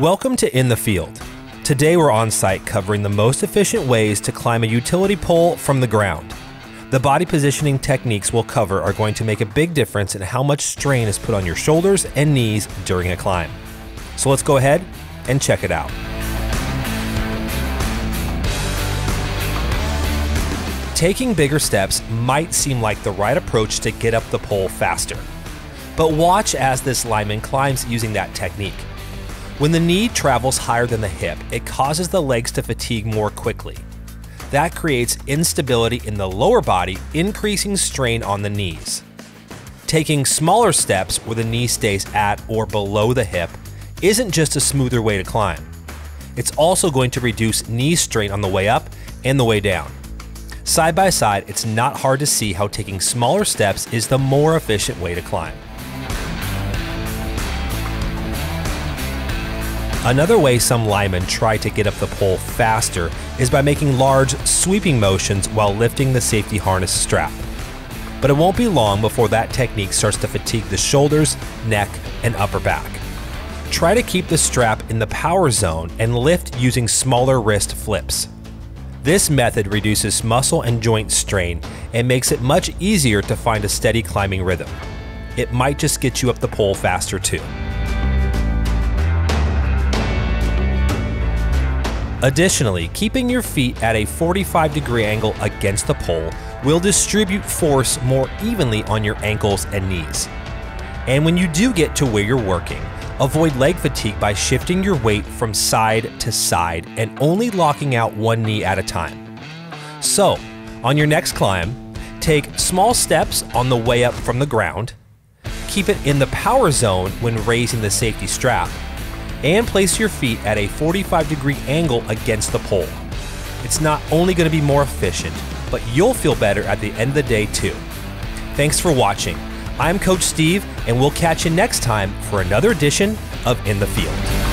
Welcome to In the Field. Today we're on site covering the most efficient ways to climb a utility pole from the ground. The body positioning techniques we'll cover are going to make a big difference in how much strain is put on your shoulders and knees during a climb. So let's go ahead and check it out. Taking bigger steps might seem like the right approach to get up the pole faster. But watch as this lineman climbs using that technique. When the knee travels higher than the hip, it causes the legs to fatigue more quickly. That creates instability in the lower body, increasing strain on the knees. Taking smaller steps where the knee stays at or below the hip isn't just a smoother way to climb. It's also going to reduce knee strain on the way up and the way down. Side by side, it's not hard to see how taking smaller steps is the more efficient way to climb. Another way some linemen try to get up the pole faster is by making large, sweeping motions while lifting the safety harness strap. But it won't be long before that technique starts to fatigue the shoulders, neck, and upper back. Try to keep the strap in the power zone and lift using smaller wrist flips. This method reduces muscle and joint strain and makes it much easier to find a steady climbing rhythm. It might just get you up the pole faster too. Additionally, keeping your feet at a 45 degree angle against the pole will distribute force more evenly on your ankles and knees. And when you do get to where you're working, avoid leg fatigue by shifting your weight from side to side and only locking out one knee at a time. So, on your next climb, take small steps on the way up from the ground, keep it in the power zone when raising the safety strap, and place your feet at a 45 degree angle against the pole. It's not only going to be more efficient, but you'll feel better at the end of the day too. Thanks for watching. I'm Coach Steve, and we'll catch you next time for another edition of In the Field.